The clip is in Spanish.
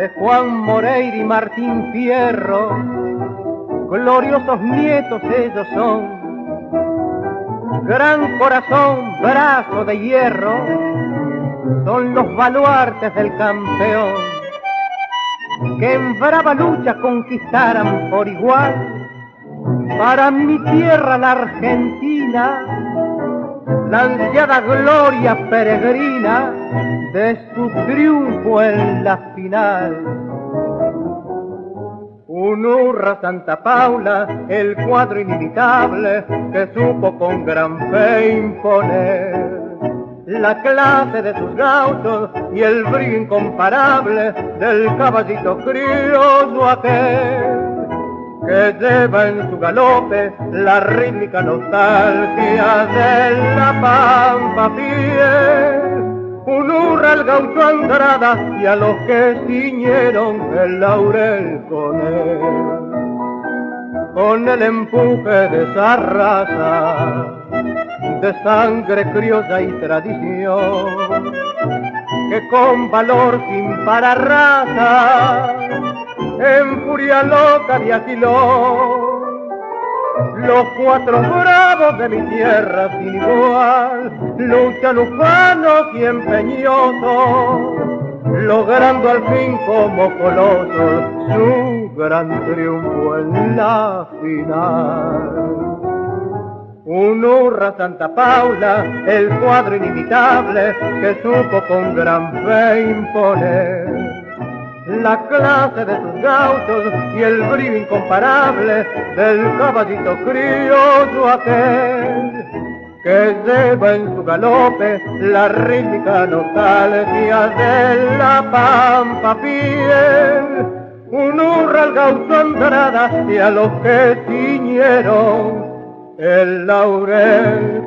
de Juan Moreira y Martín Fierro, gloriosos nietos ellos son. Gran corazón, brazo de hierro, son los baluartes del campeón, que en brava lucha conquistaran por igual para mi tierra la Argentina, la ansiada gloria peregrina de su triunfo en la final. Un hurra Santa Paula, el cuadro inimitable que supo con gran fe imponer la clase de sus gauchos y el brillo incomparable del caballito criollo aquel que lleva en su galope la rítmica nostalgia de la pampa fiel. Un hurra al gaucho Andrada y a los que ciñeron el laurel con él. Con el empuje de esa raza, de sangre criolla y tradición, que con valor sin raza en furia loca de Aquilón. Los cuatro bravos de mi tierra sin igual luchan ufanos y empeñosos, logrando al fin como colosos su gran triunfo en la final. Un hurra Santa Paula, el cuadro inimitable que supo con gran fe imponer la clase de sus gauchos y el brillo incomparable del caballito criollo aquel que lleva en su galope la rítmica nostalgia de la pampa fiel. Un hurra al gaucho Andrada y a los que ciñeron el laurel.